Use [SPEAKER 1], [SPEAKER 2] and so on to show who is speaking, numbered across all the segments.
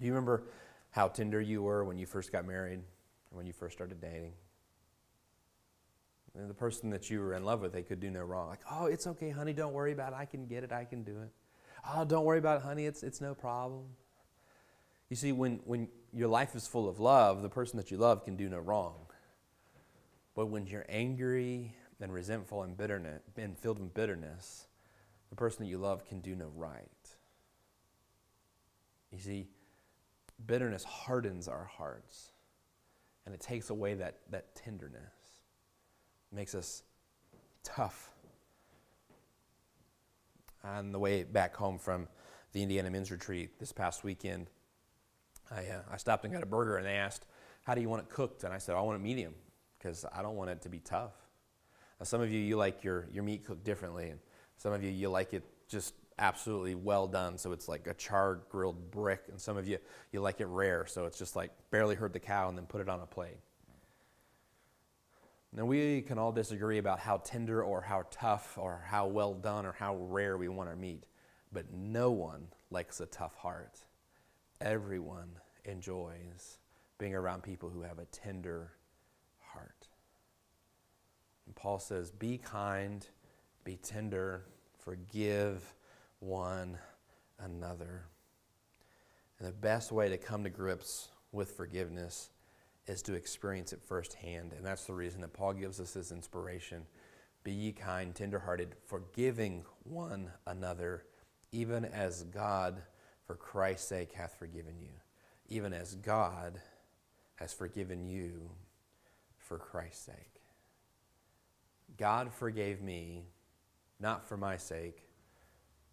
[SPEAKER 1] Do you remember how tender you were when you first got married, when you first started dating? And the person that you were in love with, they could do no wrong. Like, oh, it's okay, honey, don't worry about it. I can get it, I can do it. Oh, don't worry about it, honey, it's, it's no problem. You see, when, when your life is full of love, the person that you love can do no wrong. But when you're angry and resentful and bitterness and filled with bitterness, the person that you love can do no right. You see, bitterness hardens our hearts and it takes away that, that tenderness, it makes us tough. On the way back home from the Indiana Men's Retreat this past weekend, I, uh, I stopped and got a burger and they asked, How do you want it cooked? And I said, I want it medium because I don't want it to be tough. Now, some of you, you like your, your meat cooked differently, and some of you, you like it just absolutely well done, so it's like a charred grilled brick, and some of you, you like it rare, so it's just like barely hurt the cow and then put it on a plate. Now, we can all disagree about how tender or how tough or how well done or how rare we want our meat, but no one likes a tough heart. Everyone enjoys being around people who have a tender heart. And Paul says, Be kind, be tender, forgive one another. And the best way to come to grips with forgiveness is to experience it firsthand. And that's the reason that Paul gives us this inspiration. Be ye kind, tenderhearted, forgiving one another, even as God for Christ's sake hath forgiven you, even as God has forgiven you for Christ's sake. God forgave me not for my sake,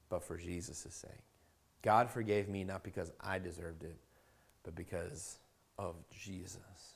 [SPEAKER 1] but for Jesus' sake. God forgave me not because I deserved it, but because of Jesus.